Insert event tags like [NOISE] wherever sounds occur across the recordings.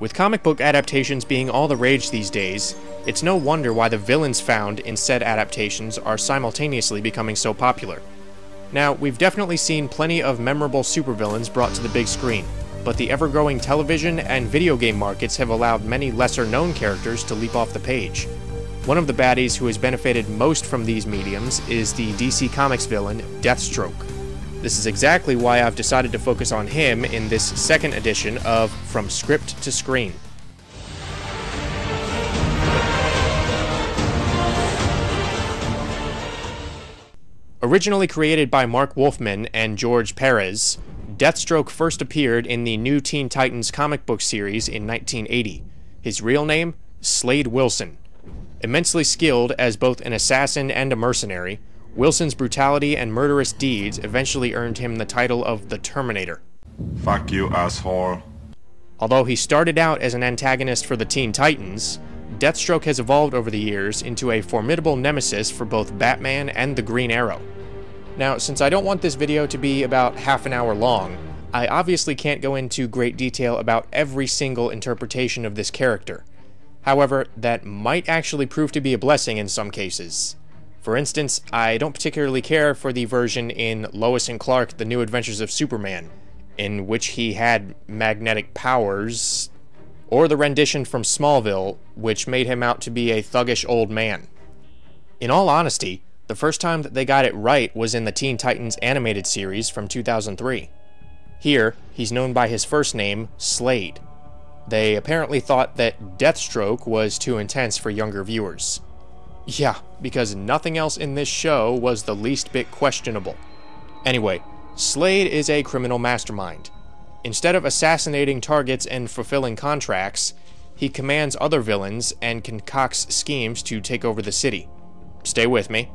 With comic book adaptations being all the rage these days, it's no wonder why the villains found in said adaptations are simultaneously becoming so popular. Now, we've definitely seen plenty of memorable supervillains brought to the big screen, but the ever growing television and video game markets have allowed many lesser known characters to leap off the page. One of the baddies who has benefited most from these mediums is the DC Comics villain, Deathstroke. This is exactly why I've decided to focus on him in this second edition of From Script to Screen. Originally created by Marv Wolfman and George Perez, Deathstroke first appeared in the New Teen Titans comic book series in 1980. His real name? Slade Wilson. Immensely skilled as both an assassin and a mercenary, Wilson's brutality and murderous deeds eventually earned him the title of the Terminator. Fuck you, asshole. Although he started out as an antagonist for the Teen Titans, Deathstroke has evolved over the years into a formidable nemesis for both Batman and the Green Arrow. Now, since I don't want this video to be about half an hour long, I obviously can't go into great detail about every single interpretation of this character. However, that might actually prove to be a blessing in some cases. For instance, I don't particularly care for the version in Lois and Clark The New Adventures of Superman, in which he had magnetic powers, or the rendition from Smallville, which made him out to be a thuggish old man. In all honesty, the first time that they got it right was in the Teen Titans animated series from 2003. Here, he's known by his first name, Slade. They apparently thought that Deathstroke was too intense for younger viewers. Yeah, because nothing else in this show was the least bit questionable. Anyway, Slade is a criminal mastermind. Instead of assassinating targets and fulfilling contracts, he commands other villains and concocts schemes to take over the city. Stay with me.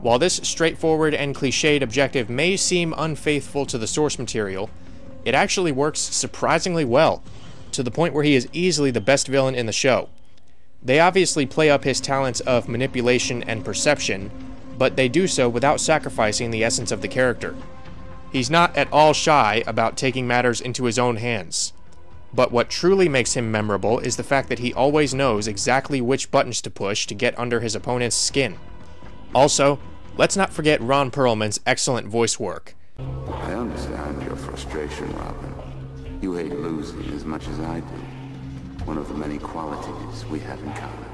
While this straightforward and cliched objective may seem unfaithful to the source material, it actually works surprisingly well, to the point where he is easily the best villain in the show. They obviously play up his talents of manipulation and perception, but they do so without sacrificing the essence of the character. He's not at all shy about taking matters into his own hands. But what truly makes him memorable is the fact that he always knows exactly which buttons to push to get under his opponent's skin. Also, let's not forget Ron Perlman's excellent voice work. I understand your frustration, Robin. You hate losing as much as I do. One of the many qualities we have in common.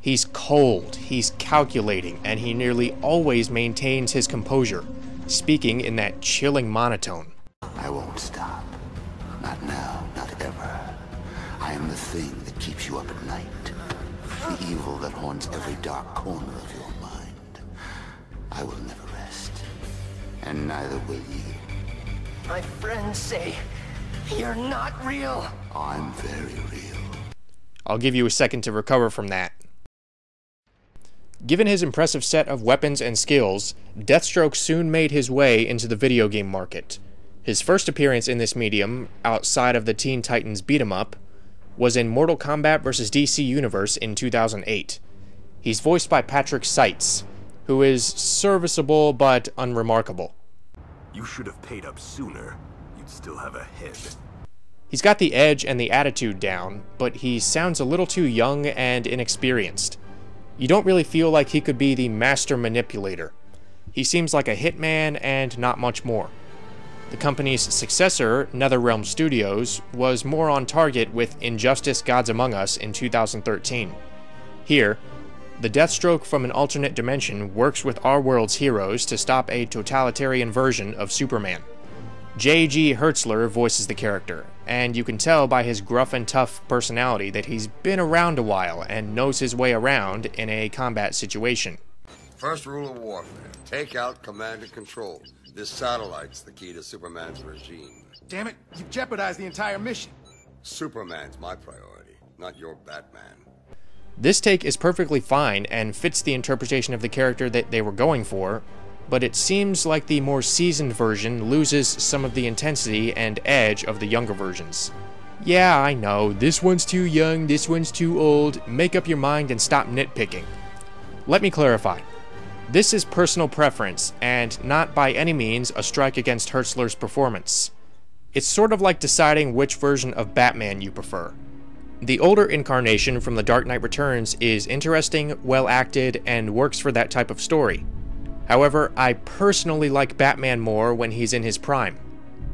He's cold, he's calculating, and he nearly always maintains his composure, speaking in that chilling monotone. I won't stop. Not now, not ever. I am the thing that keeps you up at night. The evil that haunts every dark corner of your mind. I will never rest. And neither will you. My friends say you're not real. I'm very real. I'll give you a second to recover from that. Given his impressive set of weapons and skills, Deathstroke soon made his way into the video game market. His first appearance in this medium, outside of the Teen Titans beat 'em up, was in Mortal Kombat vs. DC Universe in 2008. He's voiced by Patrick Seitz, who is serviceable but unremarkable. You should have paid up sooner. You'd still have a head. He's got the edge and the attitude down, but he sounds a little too young and inexperienced. You don't really feel like he could be the master manipulator. He seems like a hitman and not much more. The company's successor, NetherRealm Studios, was more on target with Injustice Gods Among Us in 2013. Here, the Deathstroke from an alternate dimension works with our world's heroes to stop a totalitarian version of Superman. J.G. Hertzler voices the character, and you can tell by his gruff and tough personality that he's been around a while and knows his way around in a combat situation. First rule of warfare take out command and control. This satellite's the key to Superman's regime. Damn it, you've jeopardized the entire mission. Superman's my priority, not your Batman. This take is perfectly fine and fits the interpretation of the character that they were going for, but it seems like the more seasoned version loses some of the intensity and edge of the younger versions. Yeah, I know, this one's too young, this one's too old, make up your mind and stop nitpicking. Let me clarify. This is personal preference, and not by any means a strike against Hertzler's performance. It's sort of like deciding which version of Batman you prefer. The older incarnation from The Dark Knight Returns is interesting, well acted, and works for that type of story. However, I personally like Batman more when he's in his prime.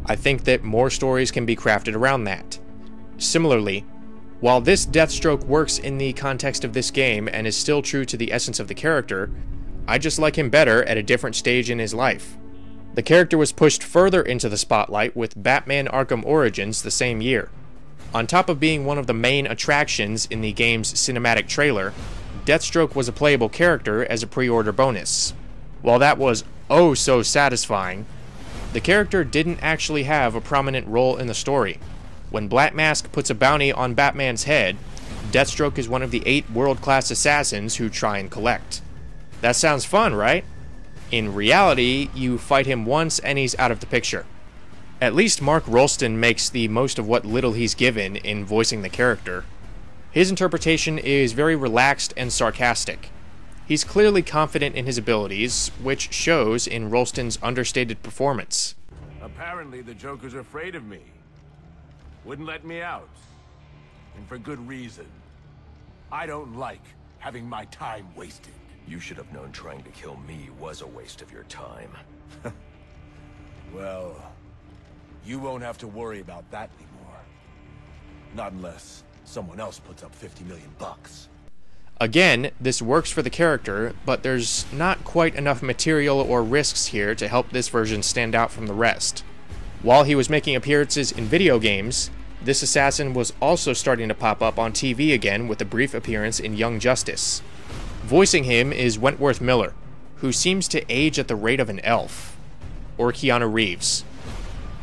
I think that more stories can be crafted around that. Similarly, while this Deathstroke works in the context of this game and is still true to the essence of the character, I just like him better at a different stage in his life. The character was pushed further into the spotlight with Batman Arkham Origins the same year. On top of being one of the main attractions in the game's cinematic trailer, Deathstroke was a playable character as a pre order bonus. While that was oh so satisfying, the character didn't actually have a prominent role in the story. When Black Mask puts a bounty on Batman's head, Deathstroke is one of the eight world class assassins who try and collect. That sounds fun, right? In reality, you fight him once and he's out of the picture. At least Mark Rolston makes the most of what little he's given in voicing the character. His interpretation is very relaxed and sarcastic. He's clearly confident in his abilities, which shows in Rolston's understated performance. Apparently, the Joker's afraid of me. Wouldn't let me out. And for good reason. I don't like having my time wasted. You should have known trying to kill me was a waste of your time. [LAUGHS] Well, you won't have to worry about that anymore. Not unless someone else puts up 50 million bucks. Again, this works for the character, but there's not quite enough material or risks here to help this version stand out from the rest. While he was making appearances in video games, this assassin was also starting to pop up on TV again with a brief appearance in Young Justice. Voicing him is Wentworth Miller, who seems to age at the rate of an elf, or Keanu Reeves.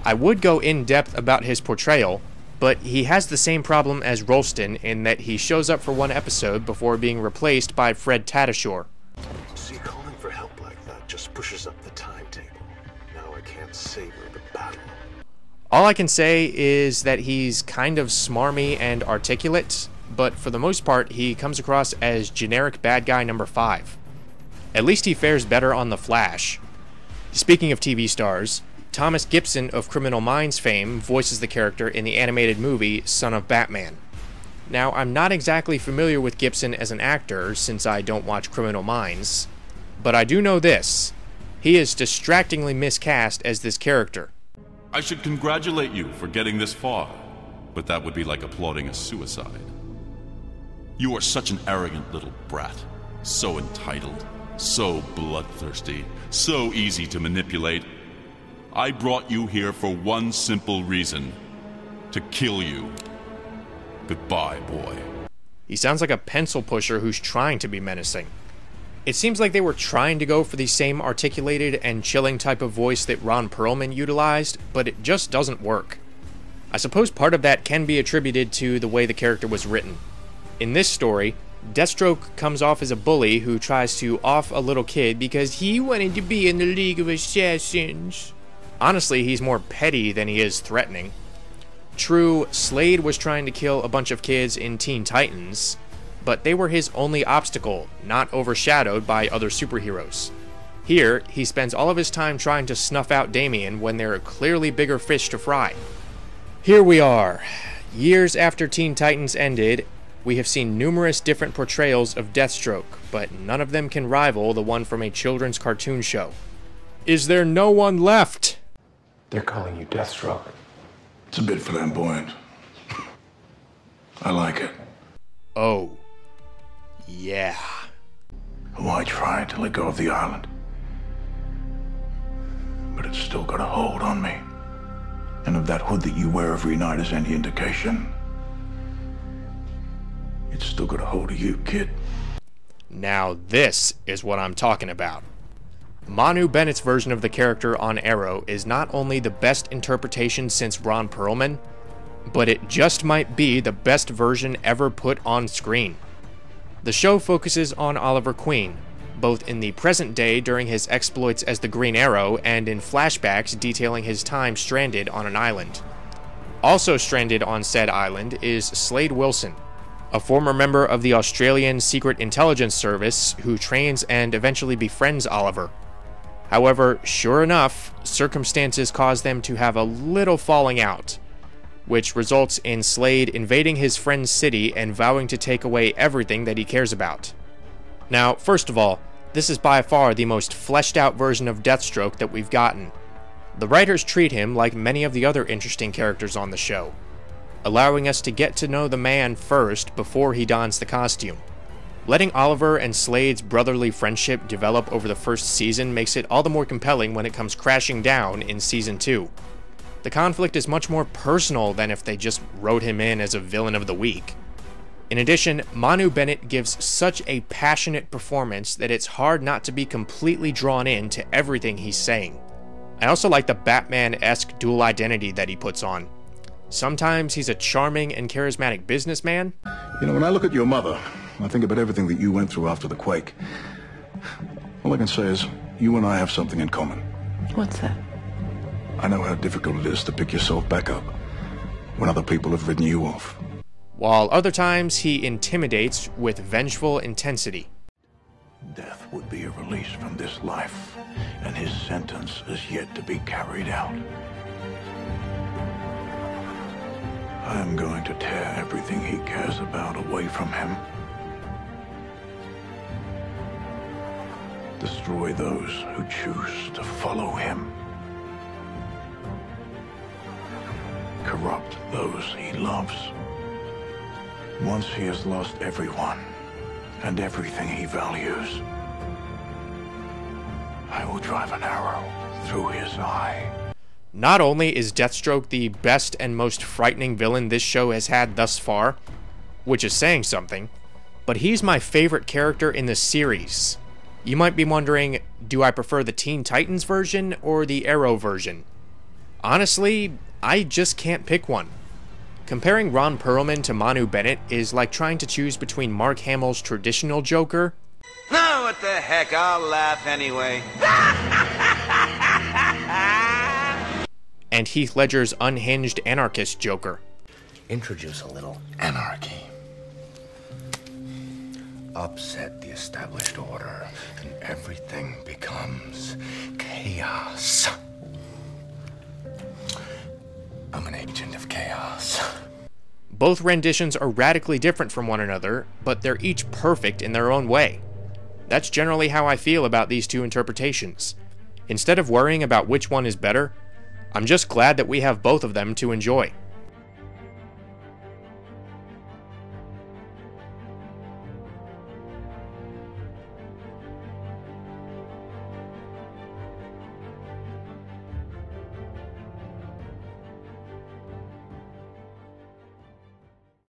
I would go in depth about his portrayal, but he has the same problem as Rolston in that he shows up for one episode before being replaced by Fred Tatasciore. See, calling for help like that just pushes up the timetable. Now I can't savor the battle. All I can say is that he's kind of smarmy and articulate, but for the most part, he comes across as generic bad guy number 5. At least he fares better on The Flash. Speaking of TV stars, Thomas Gibson of Criminal Minds fame voices the character in the animated movie Son of Batman. Now, I'm not exactly familiar with Gibson as an actor since I don't watch Criminal Minds, but I do know this. He is distractingly miscast as this character. I should congratulate you for getting this far, but that would be like applauding a suicide. You are such an arrogant little brat, so entitled, so bloodthirsty, so easy to manipulate. I brought you here for one simple reason to kill you. Goodbye, boy. He sounds like a pencil pusher who's trying to be menacing. It seems like they were trying to go for the same articulated and chilling type of voice that Ron Perlman utilized, but it just doesn't work. I suppose part of that can be attributed to the way the character was written. In this story, Deathstroke comes off as a bully who tries to off a little kid because he wanted to be in the League of Assassins. Honestly, he's more petty than he is threatening. True, Slade was trying to kill a bunch of kids in Teen Titans, but they were his only obstacle, not overshadowed by other superheroes. Here, he spends all of his time trying to snuff out Damian when there are clearly bigger fish to fry. Here we are. Years after Teen Titans ended, we have seen numerous different portrayals of Deathstroke, but none of them can rival the one from a children's cartoon show. Is there no one left? They're calling you Deathstroke. It's a bit flamboyant. I like it. Oh. Yeah. Oh, Why try to let go of the island? But it's still got a hold on me. And if that hood that you wear every night is any indication, it's still got a hold of you, kid. Now, this is what I'm talking about. Manu Bennett's version of the character on Arrow is not only the best interpretation since Ron Perlman, but it just might be the best version ever put on screen. The show focuses on Oliver Queen, both in the present day during his exploits as the Green Arrow and in flashbacks detailing his time stranded on an island. Also stranded on said island is Slade Wilson, a former member of the Australian Secret Intelligence Service who trains and eventually befriends Oliver. However, sure enough, circumstances cause them to have a little falling out. which results in Slade invading his friend's city and vowing to take away everything that he cares about. Now, first of all, this is by far the most fleshed out version of Deathstroke that we've gotten. The writers treat him like many of the other interesting characters on the show, allowing us to get to know the man first before he dons the costume. Letting Oliver and Slade's brotherly friendship develop over the first season makes it all the more compelling when it comes crashing down in season 2. The conflict is much more personal than if they just wrote him in as a villain of the week. In addition, Manu Bennett gives such a passionate performance that it's hard not to be completely drawn in to everything he's saying. I also like the Batman esque dual identity that he puts on. Sometimes he's a charming and charismatic businessman. You know, when I look at your mother, I think about everything that you went through after the quake. All I can say is, you and I have something in common. What's that? I know how difficult it is to pick yourself back up when other people have ridden you off. While other times he intimidates with vengeful intensity. Death would be a release from this life, and his sentence is yet to be carried out. I am going to tear everything he cares about away from him. Destroy those who choose to follow him. corrupt those he loves. Once he has lost everyone and everything he values, I will drive an arrow through his eye. Not only is Deathstroke the best and most frightening villain this show has had thus far, which is saying something, but he's my favorite character in the series. You might be wondering, do I prefer the Teen Titans version or the Arrow version? Honestly, I just can't pick one. Comparing Ron Perlman to Manu Bennett is like trying to choose between Mark Hamill's traditional Joker. No, what the heck, I'll laugh anyway. [LAUGHS] and Heath Ledger's unhinged anarchist Joker. Introduce a little anarchy. Upset the established order, and everything becomes chaos. I'm an agent of chaos. Both renditions are radically different from one another, but they're each perfect in their own way. That's generally how I feel about these two interpretations. Instead of worrying about which one is better, I'm just glad that we have both of them to enjoy.